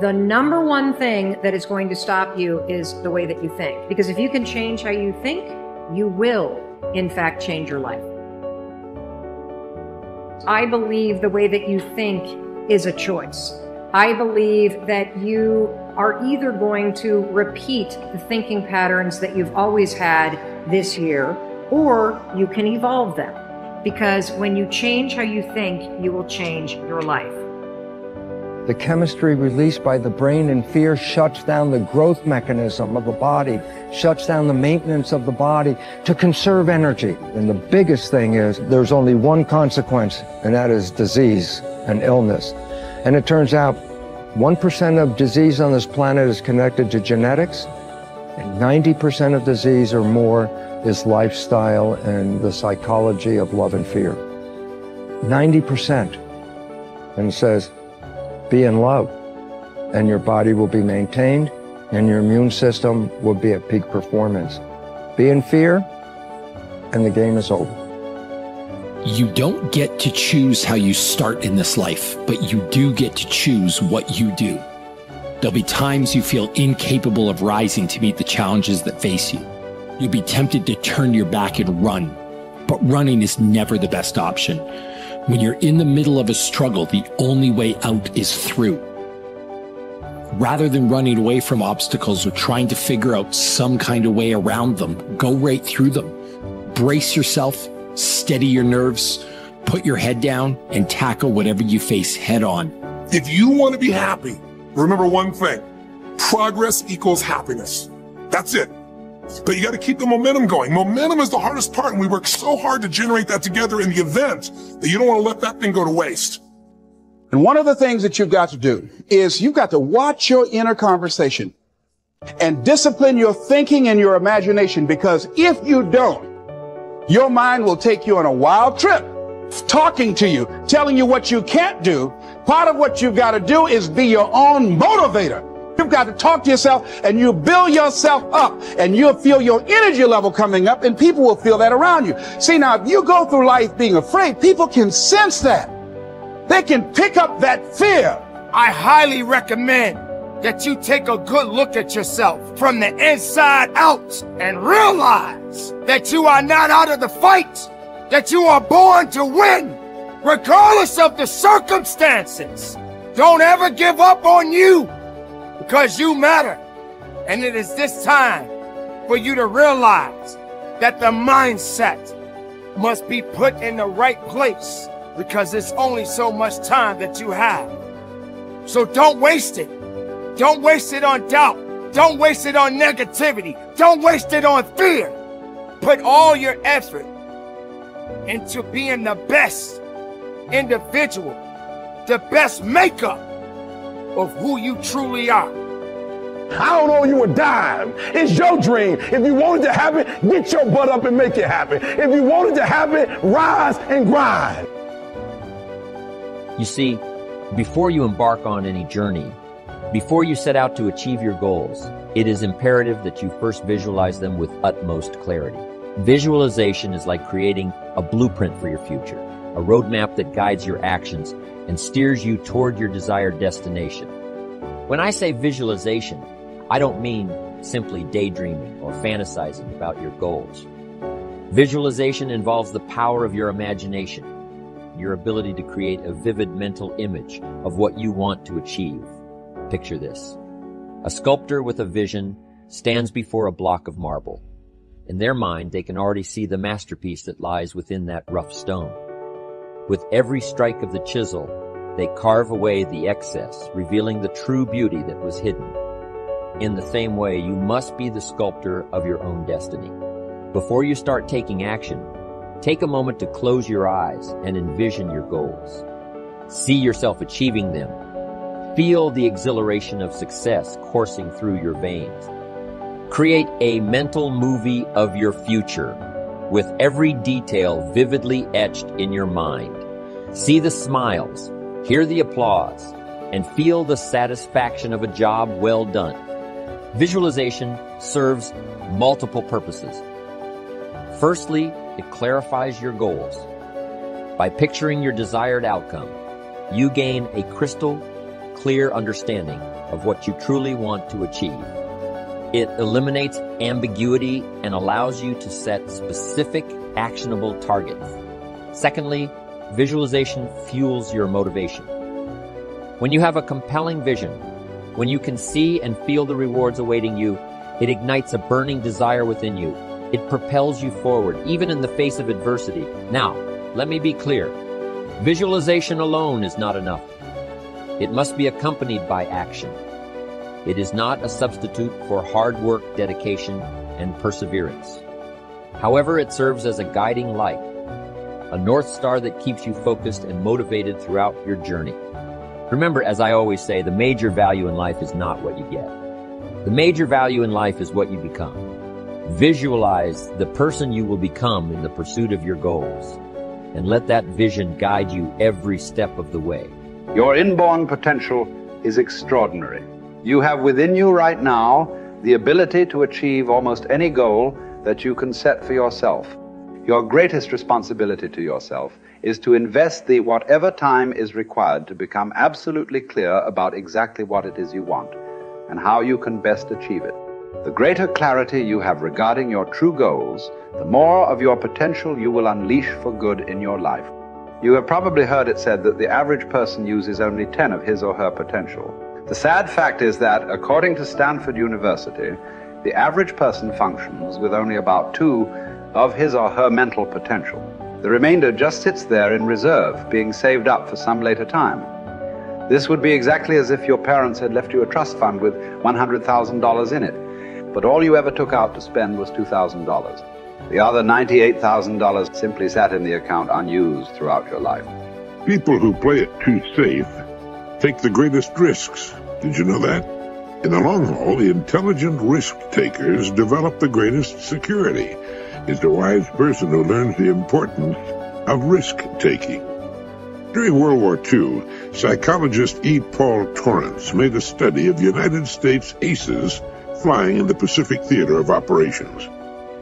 the number one thing that is going to stop you is the way that you think. Because if you can change how you think, you will, in fact, change your life. I believe the way that you think is a choice. I believe that you are either going to repeat the thinking patterns that you've always had this year, or you can evolve them. Because when you change how you think, you will change your life. The chemistry released by the brain in fear shuts down the growth mechanism of the body, shuts down the maintenance of the body to conserve energy. And the biggest thing is there's only one consequence, and that is disease and illness. And it turns out 1% of disease on this planet is connected to genetics, and 90% of disease or more is lifestyle and the psychology of love and fear. 90%. And says, be in love, and your body will be maintained, and your immune system will be at peak performance. Be in fear, and the game is over. You don't get to choose how you start in this life, but you do get to choose what you do. There'll be times you feel incapable of rising to meet the challenges that face you. You'll be tempted to turn your back and run, but running is never the best option. When you're in the middle of a struggle, the only way out is through. Rather than running away from obstacles or trying to figure out some kind of way around them, go right through them. Brace yourself, steady your nerves, put your head down, and tackle whatever you face head on. If you want to be happy, remember one thing progress equals happiness. That's it. But you got to keep the momentum going. Momentum is the hardest part, and we work so hard to generate that together in the event that you don't want to let that thing go to waste. And one of the things that you've got to do is you've got to watch your inner conversation and discipline your thinking and your imagination because if you don't, your mind will take you on a wild trip, talking to you, telling you what you can't do. Part of what you've got to do is be your own motivator. You've got to talk to yourself and you build yourself up and you'll feel your energy level coming up and people will feel that around you. See, now, if you go through life being afraid, people can sense that. They can pick up that fear. I highly recommend that you take a good look at yourself from the inside out and realize that you are not out of the fight, that you are born to win, regardless of the circumstances. Don't ever give up on you because you matter. And it is this time for you to realize that the mindset must be put in the right place because it's only so much time that you have. So don't waste it. Don't waste it on doubt. Don't waste it on negativity. Don't waste it on fear. Put all your effort into being the best individual, the best makeup of who you truly are. I don't owe you a dime. It's your dream. If you want it to happen, get your butt up and make it happen. If you want it to happen, rise and grind. You see, before you embark on any journey, before you set out to achieve your goals, it is imperative that you first visualize them with utmost clarity. Visualization is like creating a blueprint for your future, a roadmap that guides your actions and steers you toward your desired destination. When I say visualization, I don't mean simply daydreaming or fantasizing about your goals. Visualization involves the power of your imagination, your ability to create a vivid mental image of what you want to achieve. Picture this. A sculptor with a vision stands before a block of marble. In their mind, they can already see the masterpiece that lies within that rough stone. With every strike of the chisel, they carve away the excess, revealing the true beauty that was hidden. In the same way, you must be the sculptor of your own destiny. Before you start taking action, take a moment to close your eyes and envision your goals. See yourself achieving them. Feel the exhilaration of success coursing through your veins. Create a mental movie of your future with every detail vividly etched in your mind. See the smiles, hear the applause, and feel the satisfaction of a job well done. Visualization serves multiple purposes. Firstly, it clarifies your goals. By picturing your desired outcome, you gain a crystal clear understanding of what you truly want to achieve. It eliminates ambiguity and allows you to set specific, actionable targets. Secondly, visualization fuels your motivation. When you have a compelling vision, when you can see and feel the rewards awaiting you, it ignites a burning desire within you. It propels you forward, even in the face of adversity. Now, let me be clear. Visualization alone is not enough. It must be accompanied by action. It is not a substitute for hard work, dedication, and perseverance. However, it serves as a guiding light, a north star that keeps you focused and motivated throughout your journey. Remember, as I always say, the major value in life is not what you get. The major value in life is what you become. Visualize the person you will become in the pursuit of your goals, and let that vision guide you every step of the way. Your inborn potential is extraordinary. You have within you right now the ability to achieve almost any goal that you can set for yourself. Your greatest responsibility to yourself is to invest the whatever time is required to become absolutely clear about exactly what it is you want and how you can best achieve it. The greater clarity you have regarding your true goals, the more of your potential you will unleash for good in your life. You have probably heard it said that the average person uses only 10 of his or her potential. The sad fact is that, according to Stanford University, the average person functions with only about two of his or her mental potential. The remainder just sits there in reserve, being saved up for some later time. This would be exactly as if your parents had left you a trust fund with $100,000 in it, but all you ever took out to spend was $2,000. The other $98,000 simply sat in the account unused throughout your life. People who play it too safe take the greatest risks. Did you know that? In the long haul, the intelligent risk takers develop the greatest security. It's a wise person who learns the importance of risk taking. During World War II, psychologist E. Paul Torrance made a study of United States aces flying in the Pacific Theater of Operations.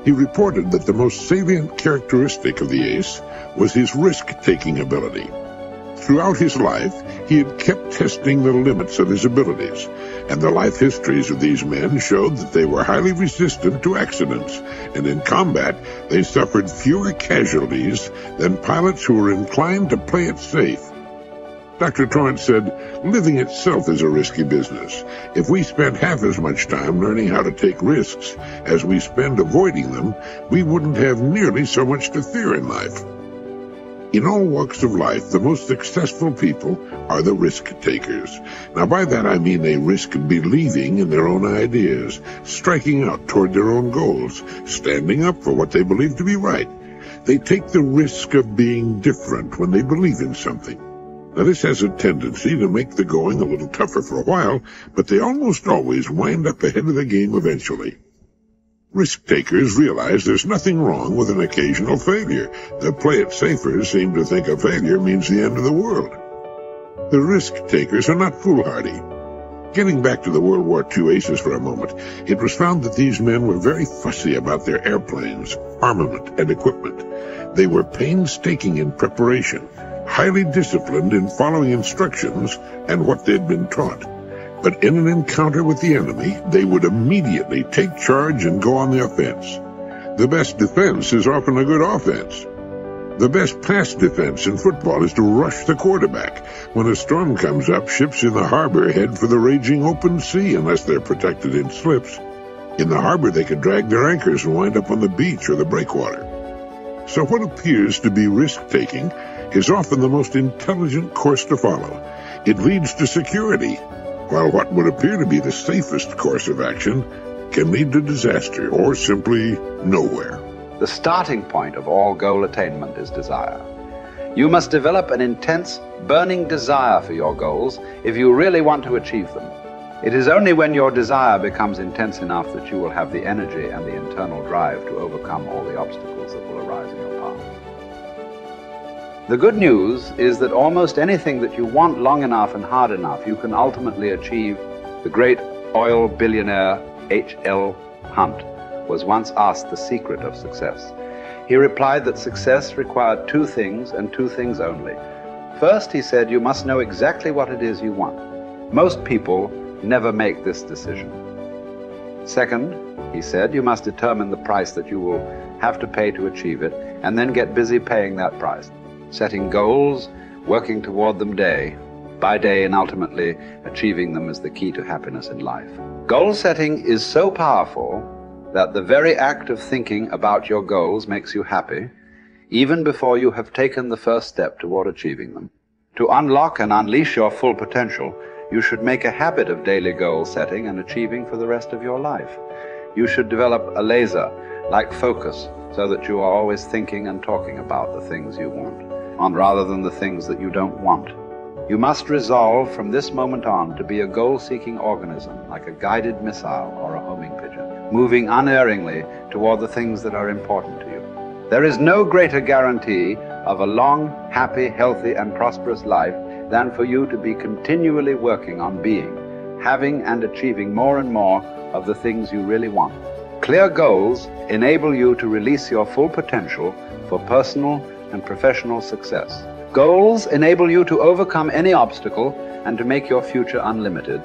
He reported that the most salient characteristic of the ace was his risk-taking ability. Throughout his life, he had kept testing the limits of his abilities, and the life histories of these men showed that they were highly resistant to accidents, and in combat they suffered fewer casualties than pilots who were inclined to play it safe. Dr. Torrance said, living itself is a risky business. If we spent half as much time learning how to take risks as we spend avoiding them, we wouldn't have nearly so much to fear in life. In all walks of life, the most successful people are the risk takers. Now, by that I mean they risk believing in their own ideas, striking out toward their own goals, standing up for what they believe to be right. They take the risk of being different when they believe in something. Now, this has a tendency to make the going a little tougher for a while, but they almost always wind up ahead of the game eventually. Risk takers realize there's nothing wrong with an occasional failure. The play it safers seem to think a failure means the end of the world. The risk takers are not foolhardy. Getting back to the World War II aces for a moment, it was found that these men were very fussy about their airplanes, armament, and equipment. They were painstaking in preparation, highly disciplined in following instructions and what they'd been taught. But in an encounter with the enemy, they would immediately take charge and go on the offense. The best defense is often a good offense. The best pass defense in football is to rush the quarterback. When a storm comes up, ships in the harbor head for the raging open sea unless they're protected in slips. In the harbor, they could drag their anchors and wind up on the beach or the breakwater. So what appears to be risk-taking is often the most intelligent course to follow. It leads to security, while what would appear to be the safest course of action can lead to disaster or simply nowhere. The starting point of all goal attainment is desire. You must develop an intense, burning desire for your goals if you really want to achieve them. It is only when your desire becomes intense enough that you will have the energy and the internal drive to overcome all the obstacles that will arise in your path. The good news is that almost anything that you want long enough and hard enough, you can ultimately achieve. The great oil billionaire H.L. Hunt was once asked the secret of success. He replied that success required two things and two things only. First, he said, you must know exactly what it is you want. Most people never make this decision. Second, he said, you must determine the price that you will have to pay to achieve it, and then get busy paying that price, setting goals, working toward them day by day, and ultimately achieving them is the key to happiness in life. Goal setting is so powerful that the very act of thinking about your goals makes you happy, even before you have taken the first step toward achieving them. To unlock and unleash your full potential, you should make a habit of daily goal setting and achieving for the rest of your life. You should develop a laser, like focus, so that you are always thinking and talking about the things you want, on rather than the things that you don't want. You must resolve from this moment on to be a goal-seeking organism, like a guided missile or a homing pigeon, moving unerringly toward the things that are important to you. There is no greater guarantee of a long, happy, healthy, and prosperous life than for you to be continually working on being, having and achieving more and more of the things you really want. Clear goals enable you to release your full potential for personal and professional success. Goals enable you to overcome any obstacle and to make your future unlimited